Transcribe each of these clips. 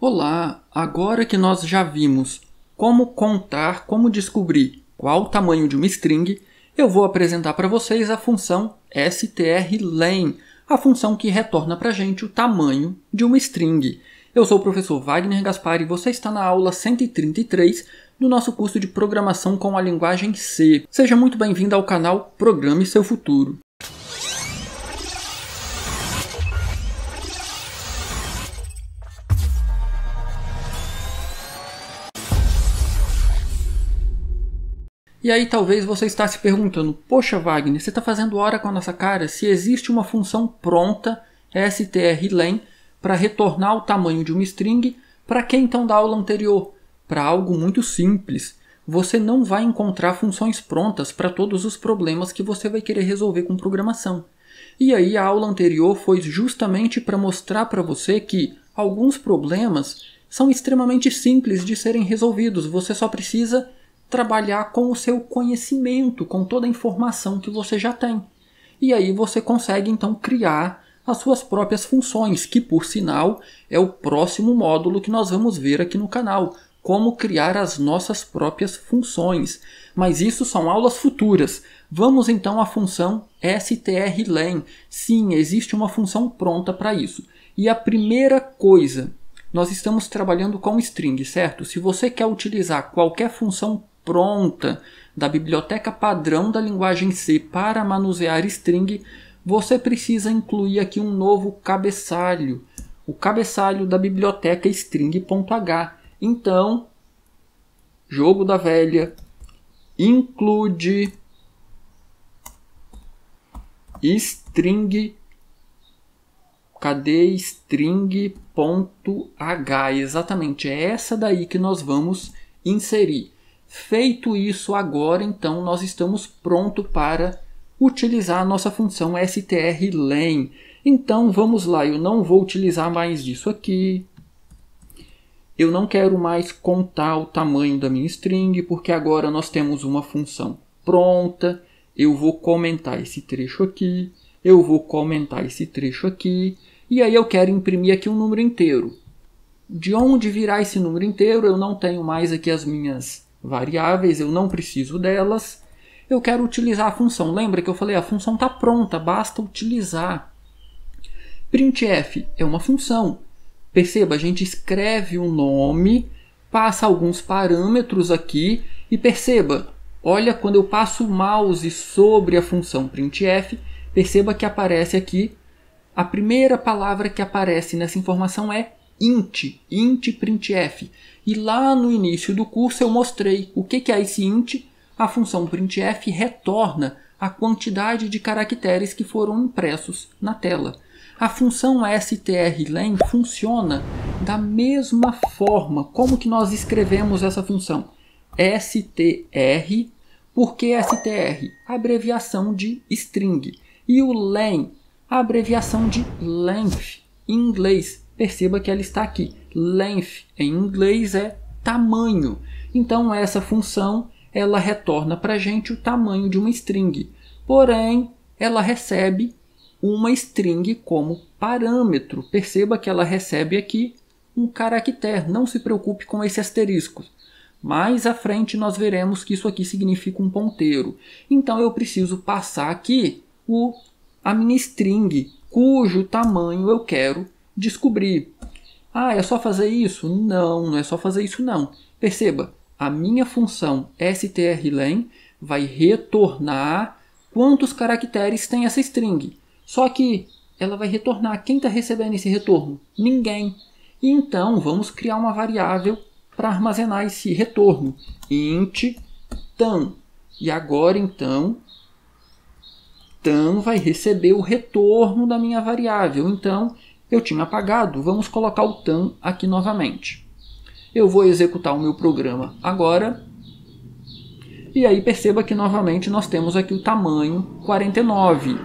Olá, agora que nós já vimos como contar, como descobrir qual o tamanho de uma string, eu vou apresentar para vocês a função strlen, a função que retorna para a gente o tamanho de uma string. Eu sou o professor Wagner Gaspar e você está na aula 133 do nosso curso de Programação com a Linguagem C. Seja muito bem-vindo ao canal Programe Seu Futuro. E aí talvez você está se perguntando, poxa Wagner, você está fazendo hora com a nossa cara se existe uma função pronta, strlen, para retornar o tamanho de uma string para quem então da aula anterior? Para algo muito simples. Você não vai encontrar funções prontas para todos os problemas que você vai querer resolver com programação. E aí a aula anterior foi justamente para mostrar para você que alguns problemas são extremamente simples de serem resolvidos. Você só precisa trabalhar com o seu conhecimento, com toda a informação que você já tem. E aí você consegue então criar as suas próprias funções, que por sinal é o próximo módulo que nós vamos ver aqui no canal, como criar as nossas próprias funções. Mas isso são aulas futuras. Vamos então à função strlen. Sim, existe uma função pronta para isso. E a primeira coisa, nós estamos trabalhando com string, certo? Se você quer utilizar qualquer função pronta da biblioteca padrão da linguagem C para manusear string, você precisa incluir aqui um novo cabeçalho, o cabeçalho da biblioteca string.h. Então, jogo da velha, include string cadê string.h? Exatamente, é essa daí que nós vamos inserir. Feito isso agora, então nós estamos prontos para utilizar a nossa função strlen. Então vamos lá, eu não vou utilizar mais disso aqui. Eu não quero mais contar o tamanho da minha string, porque agora nós temos uma função pronta. Eu vou comentar esse trecho aqui, eu vou comentar esse trecho aqui, e aí eu quero imprimir aqui um número inteiro. De onde virá esse número inteiro? Eu não tenho mais aqui as minhas variáveis, eu não preciso delas. Eu quero utilizar a função. Lembra que eu falei, a função está pronta, basta utilizar. Printf é uma função. Perceba, a gente escreve o um nome, passa alguns parâmetros aqui e perceba, olha quando eu passo o mouse sobre a função printf, perceba que aparece aqui a primeira palavra que aparece nessa informação é int, int printf. E lá no início do curso eu mostrei o que é esse int. A função printf retorna a quantidade de caracteres que foram impressos na tela. A função strlen funciona da mesma forma. Como que nós escrevemos essa função? str, por que str? Abreviação de string. E o len, abreviação de length, em inglês. Perceba que ela está aqui. Length em inglês é tamanho. Então essa função ela retorna para a gente o tamanho de uma string. Porém, ela recebe uma string como parâmetro. Perceba que ela recebe aqui um caractere. Não se preocupe com esse asterisco. Mais à frente nós veremos que isso aqui significa um ponteiro. Então eu preciso passar aqui o, a minha string, cujo tamanho eu quero descobrir. Ah, é só fazer isso? Não, não é só fazer isso não. Perceba, a minha função strlen vai retornar quantos caracteres tem essa string. Só que ela vai retornar quem está recebendo esse retorno? Ninguém. Então vamos criar uma variável para armazenar esse retorno. int tam. E agora então tam vai receber o retorno da minha variável. Então eu tinha apagado, vamos colocar o TAM aqui novamente. Eu vou executar o meu programa agora. E aí perceba que novamente nós temos aqui o tamanho 49.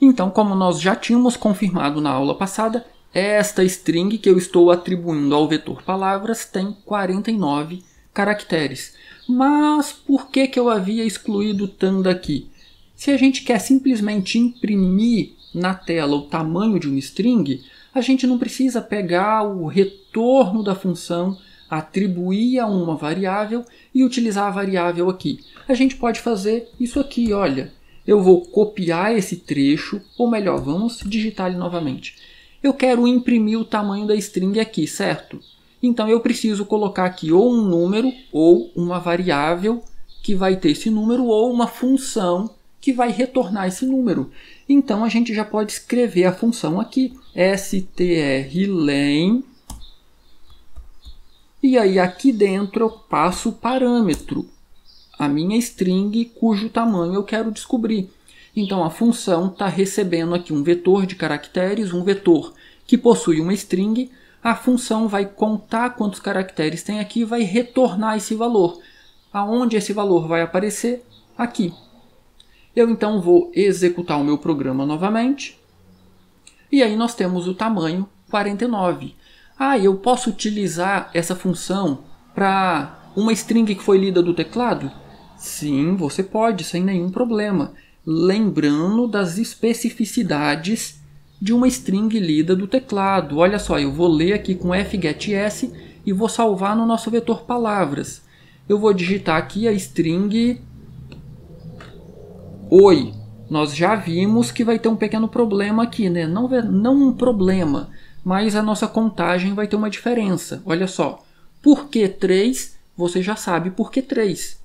Então, como nós já tínhamos confirmado na aula passada, esta string que eu estou atribuindo ao vetor palavras tem 49 caracteres. Mas por que, que eu havia excluído o TAM daqui? Se a gente quer simplesmente imprimir na tela o tamanho de uma string, A gente não precisa pegar o retorno da função, atribuir a uma variável e utilizar a variável aqui. A gente pode fazer isso aqui, olha. Eu vou copiar esse trecho, ou melhor, vamos digitar ele novamente. Eu quero imprimir o tamanho da string aqui, certo? Então eu preciso colocar aqui ou um número ou uma variável que vai ter esse número ou uma função que vai retornar esse número. Então a gente já pode escrever a função aqui, strlen. E aí aqui dentro eu passo o parâmetro, a minha string cujo tamanho eu quero descobrir. Então a função está recebendo aqui um vetor de caracteres, um vetor que possui uma string. A função vai contar quantos caracteres tem aqui e vai retornar esse valor. Aonde esse valor vai aparecer? Aqui. Eu então vou executar o meu programa novamente. E aí nós temos o tamanho 49. Ah, eu posso utilizar essa função para uma string que foi lida do teclado? Sim, você pode, sem nenhum problema. Lembrando das especificidades de uma string lida do teclado. Olha só, eu vou ler aqui com fgets e vou salvar no nosso vetor palavras. Eu vou digitar aqui a string Oi, nós já vimos que vai ter um pequeno problema aqui, né? Não, não um problema, mas a nossa contagem vai ter uma diferença. Olha só, por que 3? Você já sabe por que 3.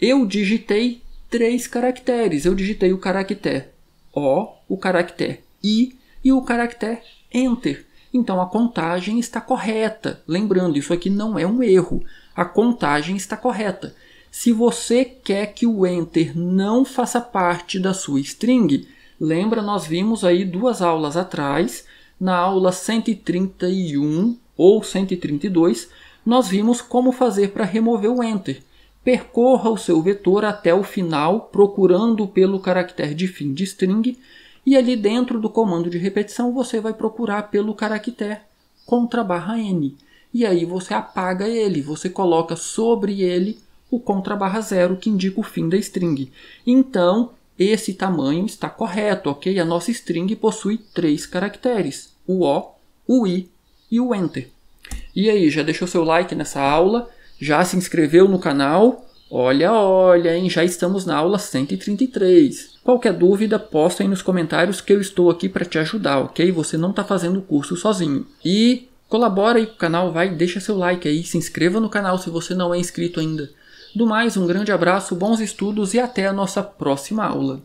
Eu digitei três caracteres. Eu digitei o caractere O, o caractere I e o caractere Enter. Então a contagem está correta. Lembrando, isso aqui não é um erro. A contagem está correta. Se você quer que o enter não faça parte da sua string, lembra nós vimos aí duas aulas atrás, na aula 131 ou 132, nós vimos como fazer para remover o enter. Percorra o seu vetor até o final, procurando pelo caractere de fim de string, e ali dentro do comando de repetição você vai procurar pelo caractere contra barra n. E aí você apaga ele, você coloca sobre ele o contra barra zero, que indica o fim da string. Então, esse tamanho está correto, ok? A nossa string possui três caracteres, o O, o I e o Enter. E aí, já deixou seu like nessa aula? Já se inscreveu no canal? Olha, olha, hein? Já estamos na aula 133. Qualquer dúvida, posta aí nos comentários que eu estou aqui para te ajudar, ok? Você não está fazendo o curso sozinho. E colabora aí com o canal, vai, deixa seu like aí, se inscreva no canal se você não é inscrito ainda. Do mais, um grande abraço, bons estudos e até a nossa próxima aula.